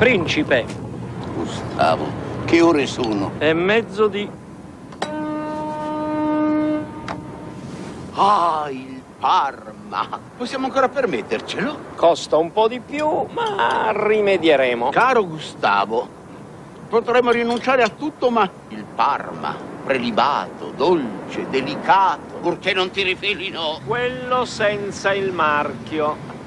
Principe, Gustavo, che ore sono? è mezzo di... Ah, il Parma. Possiamo ancora permettercelo? Costa un po' di più, ma rimedieremo. Caro Gustavo, potremmo rinunciare a tutto, ma il Parma, prelibato, dolce, delicato, purché non ti rifilino. Quello senza il marchio.